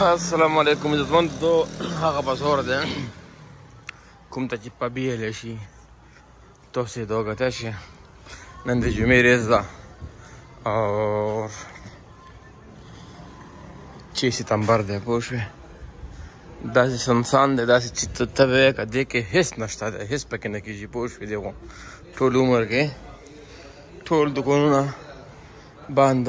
السلام علیکم عزتمن دو هغه بازار دی کوم ته چې په بیل شي تاسو دا غته شي نن د جمعې ورځ ده او 6 ستمبر دی پوه شوې داسې سنسان دی داسې چې ته ته به که دې کې هېڅ نشته دی هېڅ پکې نه کېږي پوه شوې دغو ټول عمر کې ټول دوکانونه بند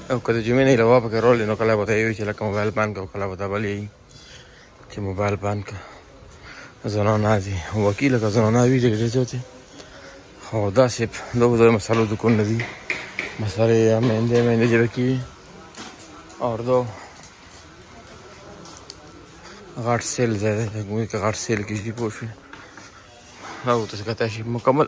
او که د جمعې نه علاوه پکې رولې نو کله به ته یوې چې لکه موبایل بند کړه کله به ته بلې یي چې موبایل بند کړه زنانا دي وکیل که زنانا وي ډېرې زیاتې خو داسې د اوږدو مسالو دکون نه دي مسالې یا میندې میندې جوړه کېږي اور دو غاټ سیل ځای دی غاټ سیل کې شي پوه شي او تاسو کتای شي مکمل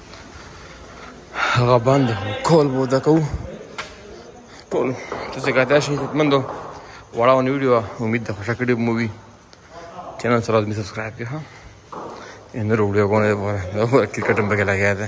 هغه بند کول به وده کوو ټول تاسو کاته شئ خدمتمندو وړه ونې ویډیو امید ده خوښه کړې مو وي چینل سره مې سبسکرایب کړئ ها ان نور ویډیو کوونه لپاره دا کرکټ هم پکې لګیا دی